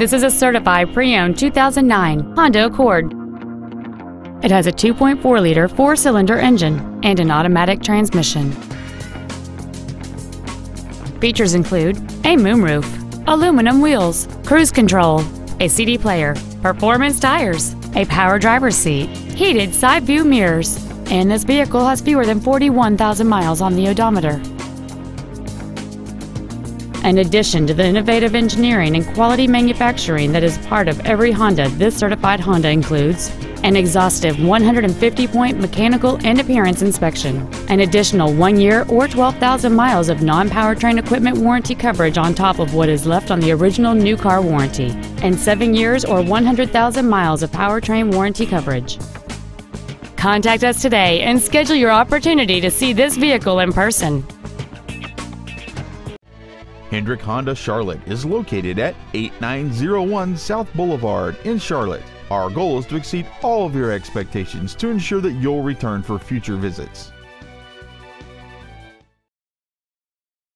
This is a certified pre-owned 2009 Honda Accord. It has a 2.4-liter four-cylinder engine and an automatic transmission. Features include a moonroof, aluminum wheels, cruise control, a CD player, performance tires, a power driver's seat, heated side view mirrors, and this vehicle has fewer than 41,000 miles on the odometer. In addition to the innovative engineering and quality manufacturing that is part of every Honda, this certified Honda includes an exhaustive 150-point mechanical and appearance inspection, an additional one year or 12,000 miles of non-powertrain equipment warranty coverage on top of what is left on the original new car warranty, and seven years or 100,000 miles of powertrain warranty coverage. Contact us today and schedule your opportunity to see this vehicle in person. Hendrick Honda Charlotte is located at 8901 South Boulevard in Charlotte. Our goal is to exceed all of your expectations to ensure that you'll return for future visits.